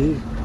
too.